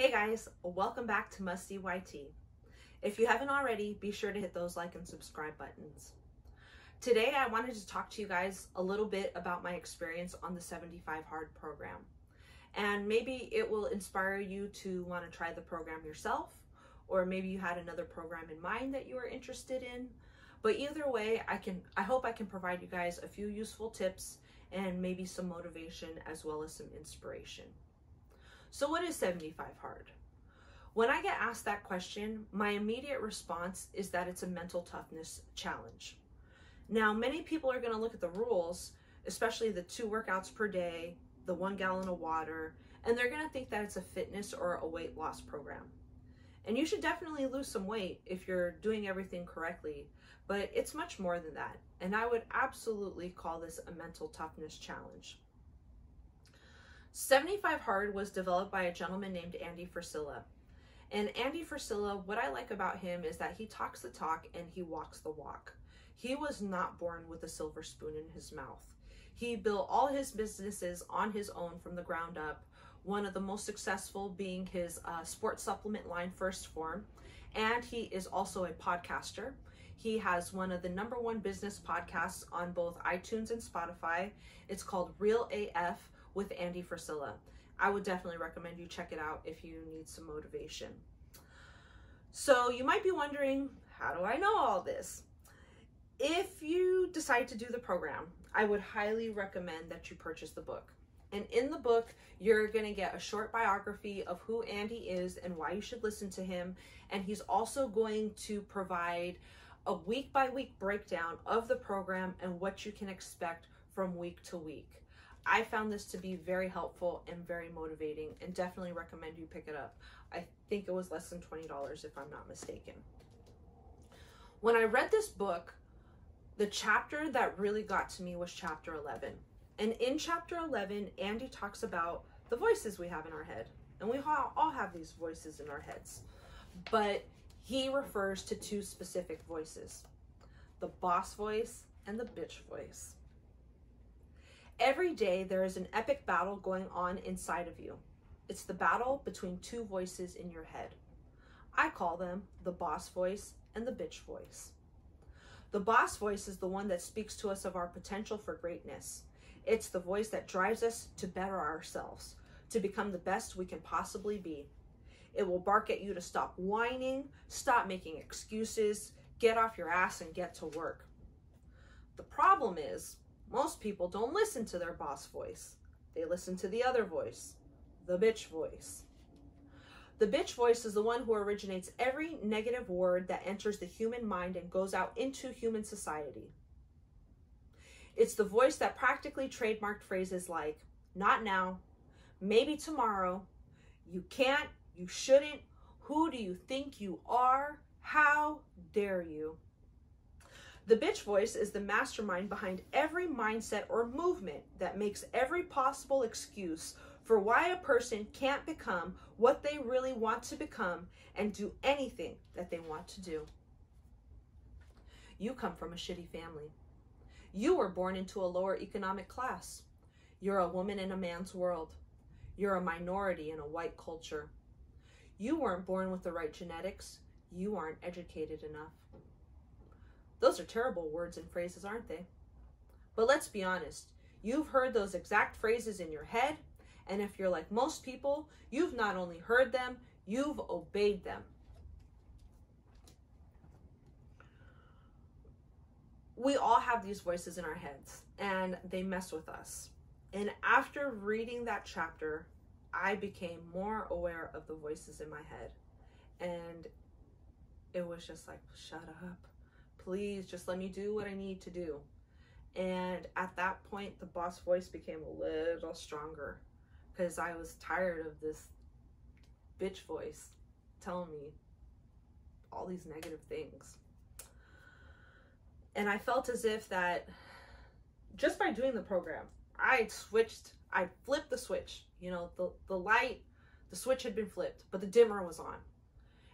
Hey guys, welcome back to Must See YT. If you haven't already, be sure to hit those like and subscribe buttons. Today I wanted to talk to you guys a little bit about my experience on the 75 Hard program. And maybe it will inspire you to want to try the program yourself, or maybe you had another program in mind that you were interested in. But either way, I can I hope I can provide you guys a few useful tips and maybe some motivation as well as some inspiration. So, what is 75 hard? When I get asked that question, my immediate response is that it's a mental toughness challenge. Now, many people are going to look at the rules, especially the two workouts per day, the one gallon of water, and they're going to think that it's a fitness or a weight loss program. And you should definitely lose some weight if you're doing everything correctly, but it's much more than that. And I would absolutely call this a mental toughness challenge. 75 Hard was developed by a gentleman named Andy Frisella. And Andy Frisella, what I like about him is that he talks the talk and he walks the walk. He was not born with a silver spoon in his mouth. He built all his businesses on his own from the ground up, one of the most successful being his uh, sports supplement line, 1st Form. And he is also a podcaster. He has one of the number one business podcasts on both iTunes and Spotify. It's called Real AF with Andy Frisella. I would definitely recommend you check it out if you need some motivation. So you might be wondering, how do I know all this? If you decide to do the program, I would highly recommend that you purchase the book. And in the book, you're going to get a short biography of who Andy is and why you should listen to him. And he's also going to provide a week by week breakdown of the program and what you can expect from week to week. I found this to be very helpful and very motivating and definitely recommend you pick it up. I think it was less than $20 if I'm not mistaken. When I read this book, the chapter that really got to me was chapter 11. And in chapter 11, Andy talks about the voices we have in our head. And we all have these voices in our heads. But he refers to two specific voices the boss voice and the bitch voice. Every day there is an epic battle going on inside of you. It's the battle between two voices in your head. I call them the boss voice and the bitch voice. The boss voice is the one that speaks to us of our potential for greatness. It's the voice that drives us to better ourselves, to become the best we can possibly be. It will bark at you to stop whining, stop making excuses, get off your ass and get to work. The problem is, most people don't listen to their boss voice. They listen to the other voice, the bitch voice. The bitch voice is the one who originates every negative word that enters the human mind and goes out into human society. It's the voice that practically trademarked phrases like, not now, maybe tomorrow, you can't, you shouldn't, who do you think you are, how dare you. The bitch voice is the mastermind behind every mindset or movement that makes every possible excuse for why a person can't become what they really want to become and do anything that they want to do. You come from a shitty family. You were born into a lower economic class. You're a woman in a man's world. You're a minority in a white culture. You weren't born with the right genetics. You aren't educated enough. Those are terrible words and phrases, aren't they? But let's be honest. You've heard those exact phrases in your head, and if you're like most people, you've not only heard them, you've obeyed them. We all have these voices in our heads, and they mess with us. And after reading that chapter, I became more aware of the voices in my head. And it was just like, shut up please just let me do what I need to do. And at that point, the boss voice became a little stronger because I was tired of this bitch voice telling me all these negative things. And I felt as if that just by doing the program, I switched, I flipped the switch. You know, the, the light, the switch had been flipped, but the dimmer was on.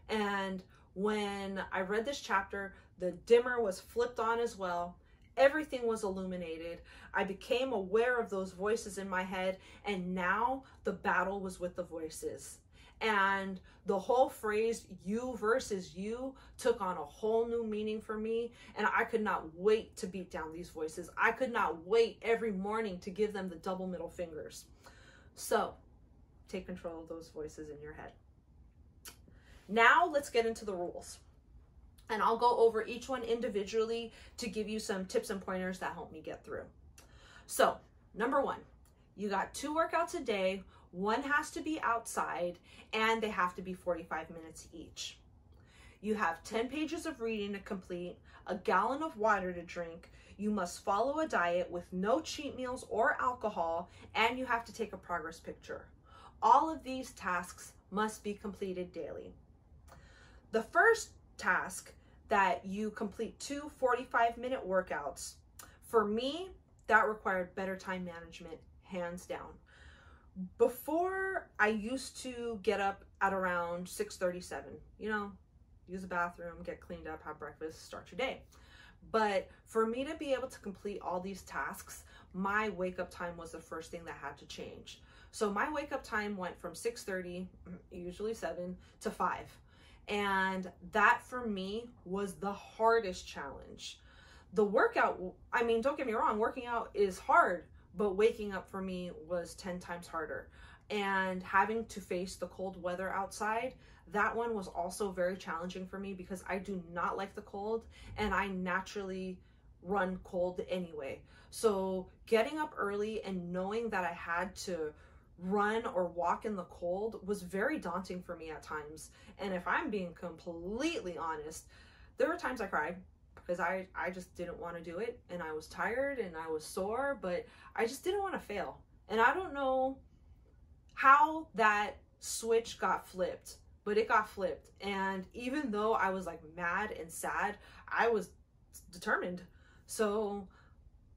And when I read this chapter, the dimmer was flipped on as well, Everything was illuminated. I became aware of those voices in my head, and now the battle was with the voices. And the whole phrase you versus you took on a whole new meaning for me. And I could not wait to beat down these voices. I could not wait every morning to give them the double middle fingers. So take control of those voices in your head. Now let's get into the rules. And I'll go over each one individually to give you some tips and pointers that help me get through. So, number one, you got two workouts a day. One has to be outside and they have to be 45 minutes each. You have 10 pages of reading to complete, a gallon of water to drink. You must follow a diet with no cheat meals or alcohol, and you have to take a progress picture. All of these tasks must be completed daily. The first task that you complete two 45 minute workouts. For me, that required better time management, hands down. Before I used to get up at around 6:37, you know, use a bathroom, get cleaned up, have breakfast, start your day. But for me to be able to complete all these tasks, my wake up time was the first thing that had to change. So my wake up time went from 6:30, usually 7 to 5. And that for me was the hardest challenge. The workout, I mean, don't get me wrong, working out is hard, but waking up for me was 10 times harder. And having to face the cold weather outside, that one was also very challenging for me because I do not like the cold and I naturally run cold anyway. So getting up early and knowing that I had to run or walk in the cold was very daunting for me at times. And if I'm being completely honest, there were times I cried because I, I just didn't want to do it and I was tired and I was sore, but I just didn't want to fail. And I don't know how that switch got flipped, but it got flipped. And even though I was like mad and sad, I was determined. So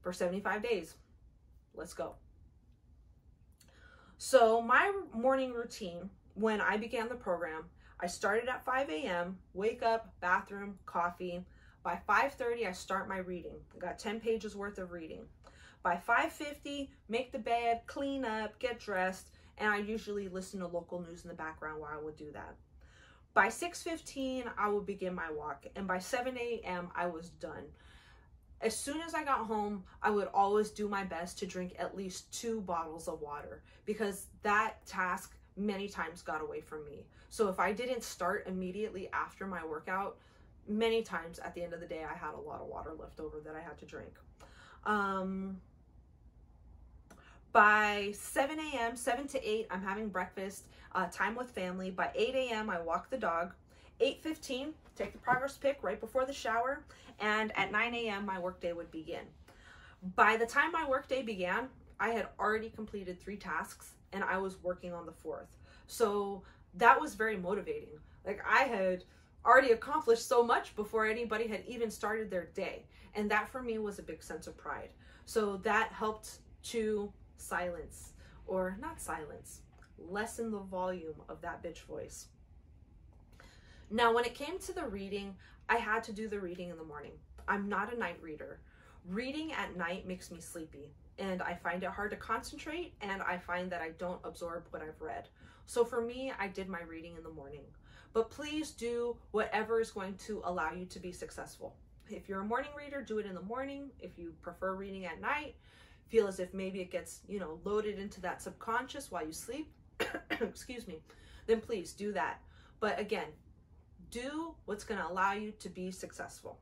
for 75 days, let's go. So my morning routine when I began the program, I started at 5 a.m., wake up, bathroom, coffee. By 5:30, I start my reading. I got 10 pages worth of reading. By 5:50, make the bed, clean up, get dressed, and I usually listen to local news in the background while I would do that. By 6:15, I would begin my walk, and by 7 a.m., I was done as soon as I got home, I would always do my best to drink at least two bottles of water because that task many times got away from me. So if I didn't start immediately after my workout, many times at the end of the day, I had a lot of water left over that I had to drink. Um, by 7 a.m., 7 to 8, I'm having breakfast, uh, time with family. By 8 a.m., I walk the dog. 8.15, take the progress pick right before the shower, and at 9 a.m. my workday would begin. By the time my workday began, I had already completed three tasks and I was working on the fourth. So that was very motivating. Like I had already accomplished so much before anybody had even started their day. And that for me was a big sense of pride. So that helped to silence, or not silence, lessen the volume of that bitch voice. Now, when it came to the reading, I had to do the reading in the morning. I'm not a night reader. Reading at night makes me sleepy and I find it hard to concentrate and I find that I don't absorb what I've read. So for me, I did my reading in the morning. But please do whatever is going to allow you to be successful. If you're a morning reader, do it in the morning. If you prefer reading at night, feel as if maybe it gets, you know, loaded into that subconscious while you sleep, excuse me, then please do that. But again, do what's going to allow you to be successful.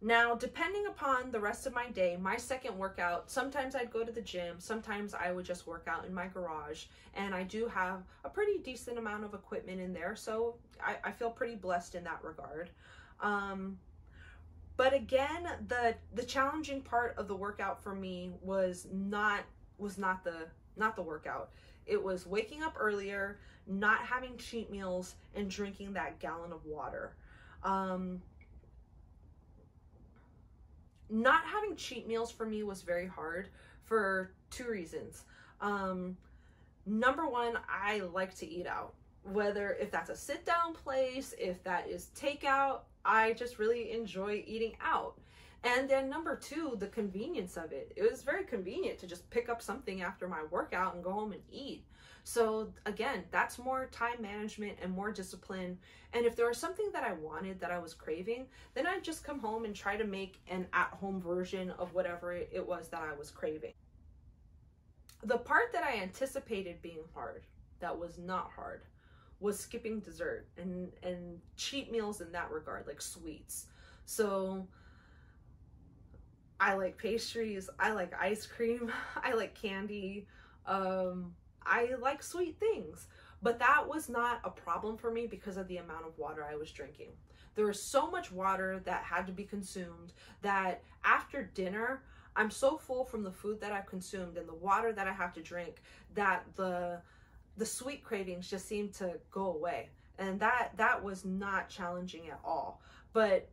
Now, depending upon the rest of my day, my second workout, sometimes I'd go to the gym, sometimes I would just work out in my garage, and I do have a pretty decent amount of equipment in there, so I, I feel pretty blessed in that regard. Um, but again, the the challenging part of the workout for me was not was not the not the workout. It was waking up earlier, not having cheat meals, and drinking that gallon of water. Um, not having cheat meals for me was very hard for two reasons. Um, number one, I like to eat out. Whether if that's a sit down place, if that is takeout, I just really enjoy eating out. And then number two, the convenience of it. It was very convenient to just pick up something after my workout and go home and eat. So again, that's more time management and more discipline. And if there was something that I wanted that I was craving, then I'd just come home and try to make an at-home version of whatever it was that I was craving. The part that I anticipated being hard, that was not hard, was skipping dessert and and cheat meals in that regard, like sweets. So I like pastries, I like ice cream, I like candy. Um I like sweet things. But that was not a problem for me because of the amount of water I was drinking. There was so much water that had to be consumed that after dinner, I'm so full from the food that I've consumed and the water that I have to drink that the the sweet cravings just seem to go away. And that that was not challenging at all. But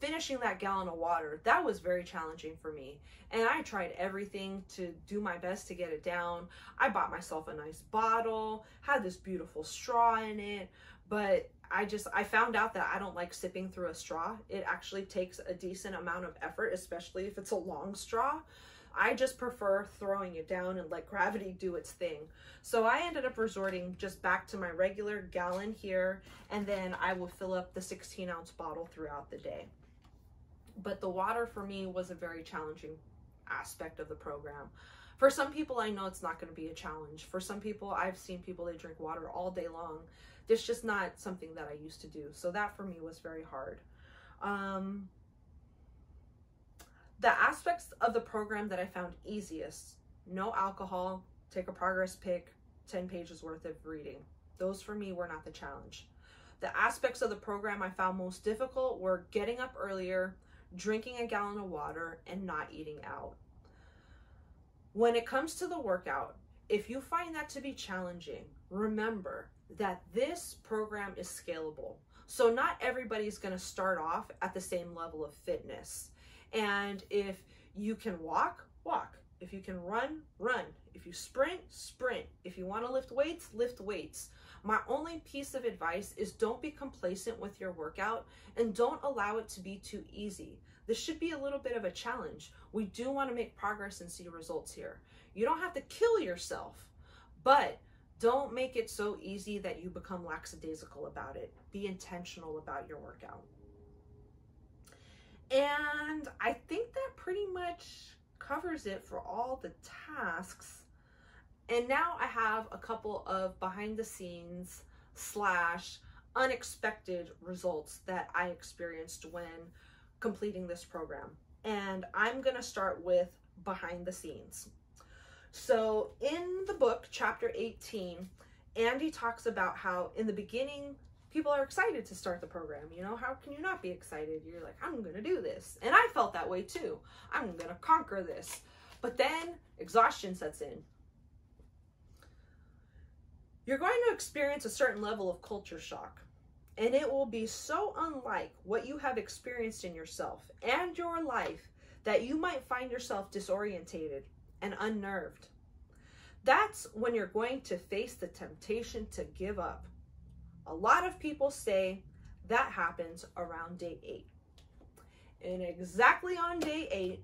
finishing that gallon of water, that was very challenging for me. And I tried everything to do my best to get it down. I bought myself a nice bottle, had this beautiful straw in it, but I just I found out that I don't like sipping through a straw. It actually takes a decent amount of effort, especially if it's a long straw. I just prefer throwing it down and let gravity do its thing. So I ended up resorting just back to my regular gallon here, and then I will fill up the 16 ounce bottle throughout the day but the water for me was a very challenging aspect of the program. For some people, I know it's not going to be a challenge. For some people, I've seen people they drink water all day long. It's just not something that I used to do. So that for me was very hard. Um, the aspects of the program that I found easiest no alcohol, take a progress pick, 10 pages worth of reading. Those for me were not the challenge. The aspects of the program I found most difficult were getting up earlier, drinking a gallon of water, and not eating out. When it comes to the workout, if you find that to be challenging, remember that this program is scalable. So, not everybody's going to start off at the same level of fitness. And if you can walk, walk. If you can run, run. If you sprint, sprint. If you want to lift weights, lift weights. My only piece of advice is don't be complacent with your workout and don't allow it to be too easy. This should be a little bit of a challenge. We do want to make progress and see results here. You don't have to kill yourself, but don't make it so easy that you become lackadaisical about it. Be intentional about your workout. And I think that pretty much covers it for all the tasks and now I have a couple of behind the scenes slash unexpected results that I experienced when completing this program. And I'm to start with behind the scenes. So, in the book, chapter 18, Andy talks about how in the beginning, people are excited to start the program. You know, how can you not be excited? You're like, I'm to do this. And I felt that way too. I'm to conquer this. But then exhaustion sets in you're going to experience a certain level of culture shock. And it will be so unlike what you have experienced in yourself and your life that you might find yourself disorientated and unnerved. That's when you're going to face the temptation to give up. A lot of people say that happens around day eight. And exactly on day eight,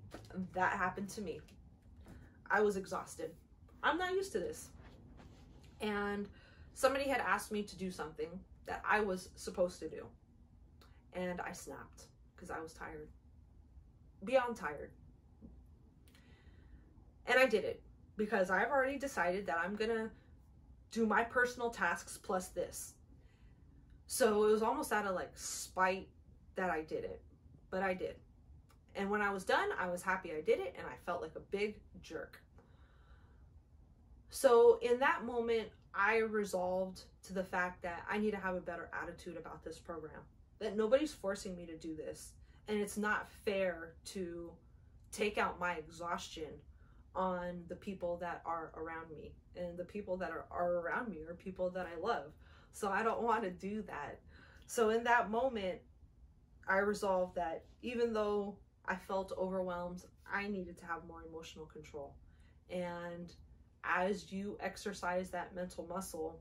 that happened to me. I was exhausted. I'm not used to this and somebody had asked me to do something that I was supposed to do. And I snapped because I was tired. Beyond tired. And I did it because I've already decided that I'm going to do my personal tasks plus this. So it was almost out of like spite that I did it, but I did. And when I was done, I was happy I did it and I felt like a big jerk. So in that moment, I resolved to the fact that I need to have a better attitude about this program. That nobody's forcing me to do this. And it's not fair to take out my exhaustion on the people that are around me. And the people that are, are around me are people that I love. So I don't want to do that. So in that moment, I resolved that even though I felt overwhelmed, I needed to have more emotional control. And as you exercise that mental muscle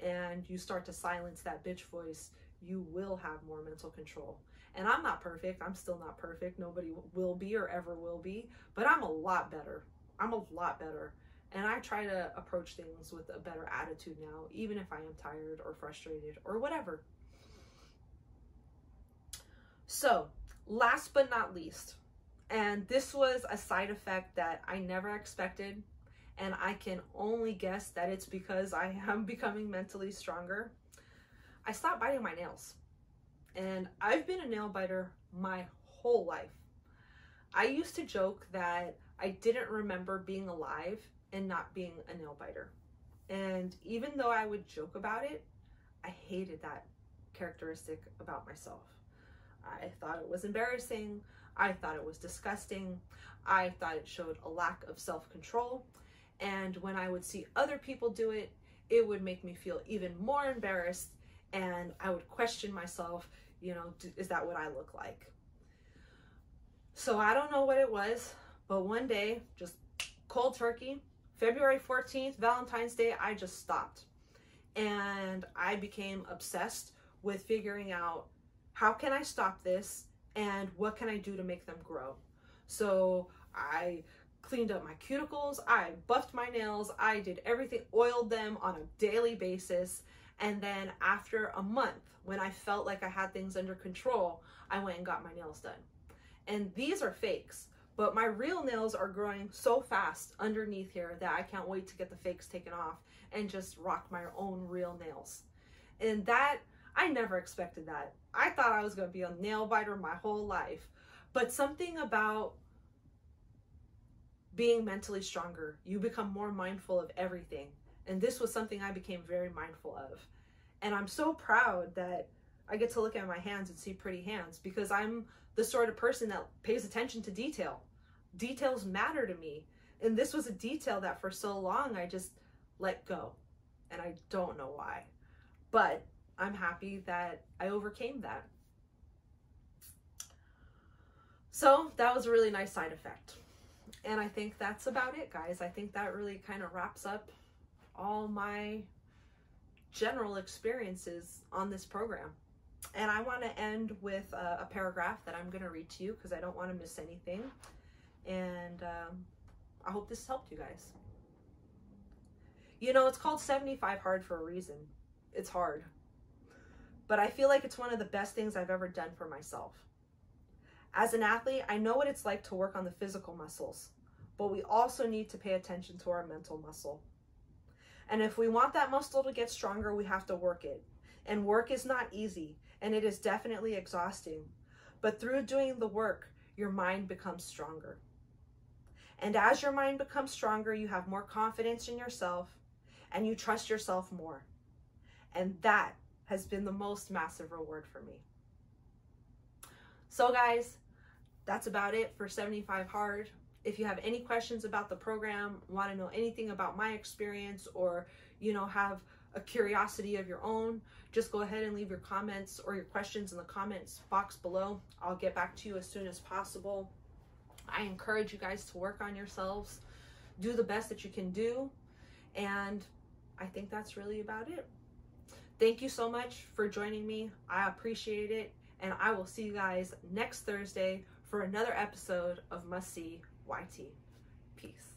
and you start to silence that bitch voice, you will have more mental control. And I'm not perfect. I'm still not perfect. Nobody will be or ever will be. But I'm a lot better. I'm a lot better. And I try to approach things with a better attitude now, even if I am tired or frustrated or whatever. So, last but not least, and this was a side effect that I never expected, and I can only guess that it's because I am becoming mentally stronger. I stopped biting my nails. And I've been a nail biter my whole life. I used to joke that I didn't remember being alive and not being a nail biter. And even though I would joke about it, I hated that characteristic about myself. I thought it was embarrassing. I thought it was disgusting. I thought it showed a lack of self control. And when I would see other people do it, it would make me feel even more embarrassed. And I would question myself, you know, is that what I look like? So I don't know what it was, but one day, just cold turkey, February 14th, Valentine's Day, I just stopped. And I became obsessed with figuring out how can I stop this and what can I do to make them grow. So I cleaned up my cuticles, I buffed my nails, I did everything, oiled them on a daily basis. And then after a month, when I felt like I had things under control, I went and got my nails done. And these are fakes, but my real nails are growing so fast underneath here that I can't wait to get the fakes taken off and just rock my own real nails. And that, I never expected that. I thought I was going to be a nail biter my whole life. But something about being mentally stronger, you become more mindful of everything. And this was something I became very mindful of. And I'm so proud that I get to look at my hands and see pretty hands because I'm the sort of person that pays attention to detail. Details matter to me. And this was a detail that for so long I just let go. And I don't know why. But I'm happy that I overcame that. So that was a really nice side effect. And I think that's about it, guys. I think that really kind of wraps up all my general experiences on this program. And I want to end with a, a paragraph that I'm going to read to you because I don't want to miss anything. And um, I hope this helped you guys. You know, it's called 75 Hard for a reason. It's hard. But I feel like it's one of the best things I've ever done for myself. As an athlete, I know what it's like to work on the physical muscles, but we also need to pay attention to our mental muscle. And if we want that muscle to get stronger, we have to work it. And work is not easy, and it is definitely exhausting. But through doing the work, your mind becomes stronger. And as your mind becomes stronger, you have more confidence in yourself and you trust yourself more. And that has been the most massive reward for me. So, guys, that's about it for 75 Hard. If you have any questions about the program, want to know anything about my experience, or you know, have a curiosity of your own, just go ahead and leave your comments or your questions in the comments box below. I'll get back to you as soon as possible. I encourage you guys to work on yourselves, do the best that you can do, and I think that's really about it. Thank you so much for joining me. I appreciate it. And I will see you guys next Thursday for another episode of Must See YT. Peace.